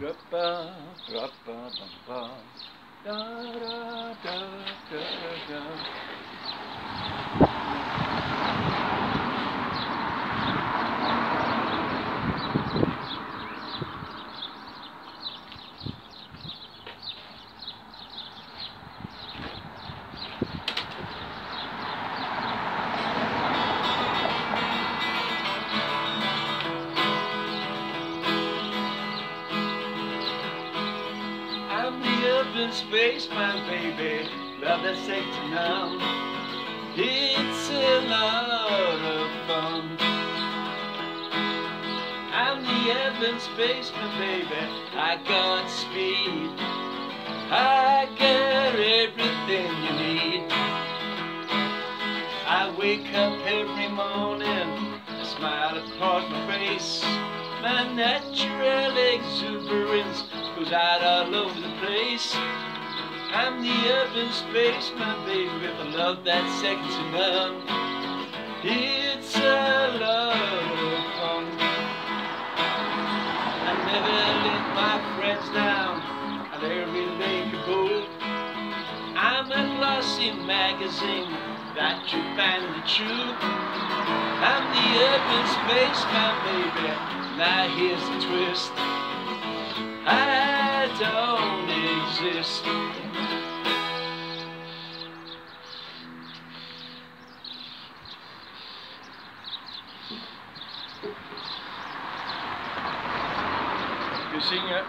Ba-ba, ba-ba-ba-ba. Da-da-da-da-da. I'm the urban spaceman, baby. Love that sector now. It's a lot of fun. I'm the urban spaceman, baby. I got speed. I got everything you need. I wake up every morning, a smile across my face. My natural exuberance goes out all over the place. I'm the urban spaceman, baby, with a love that's second to none. It's a lot of fun. I never let my friends down, I never make a boat. I'm a glossy magazine that you find the truth. I'm the urban spaceman, baby. Now here's the twist. I exist. Du synger